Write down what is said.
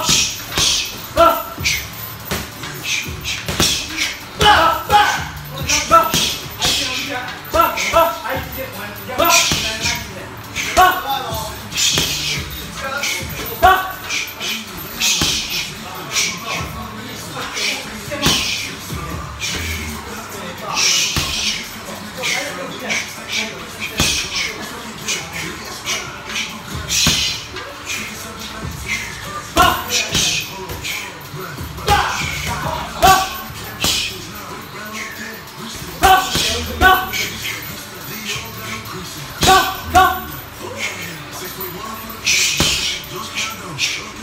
Shh. Go!